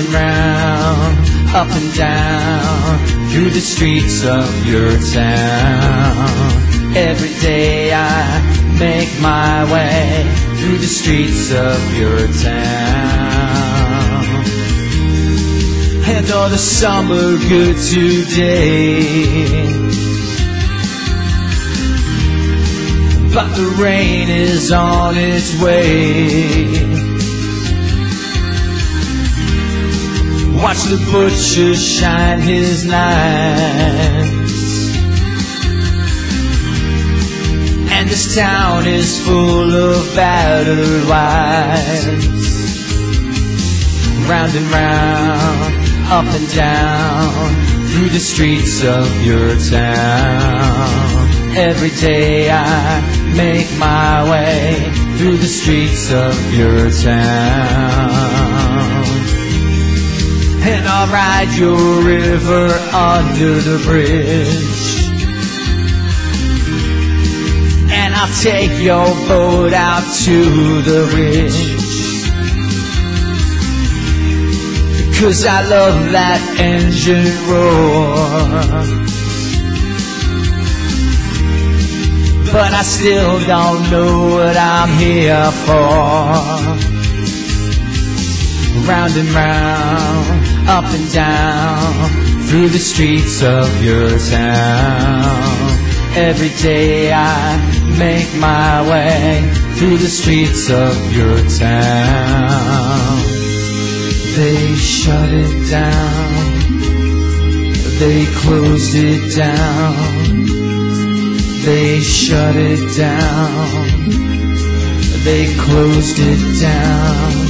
And round, up and down, through the streets of your town. Every day I make my way through the streets of your town. And all the summer good today. But the rain is on its way. Watch the butcher shine his knives. And this town is full of battered wives. Round and round, up and down, through the streets of your town. Every day I make my way through the streets of your town. And I'll ride your river under the bridge. And I'll take your boat out to the ridge. Cause I love that engine roar. But I still don't know what I'm here for. Round and round, up and down, through the streets of your town. Every day I make my way through the streets of your town. They shut it down, they closed it down. They shut it down. They closed it down.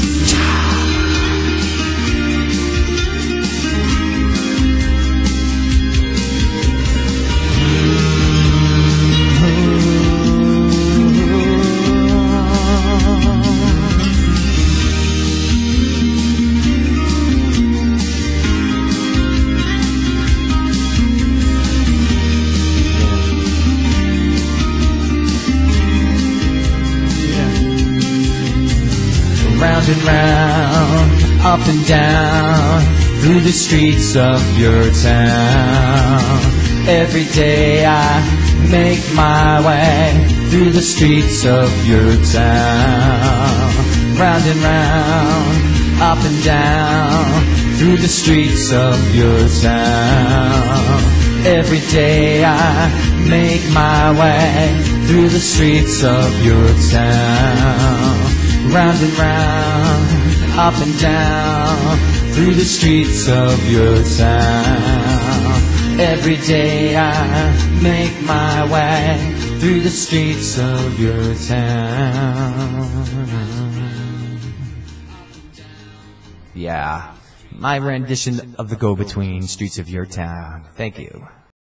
Round and round, up and down, through the streets of your town. Every day I make my way through the streets of your town. Round and round, up and down, through the streets of your town. Every day I make my way through the streets of your town round and round, up and down, through the streets of your town. Every day I make my way through the streets of your town. Yeah, my rendition of the go-between streets of your town. Thank you.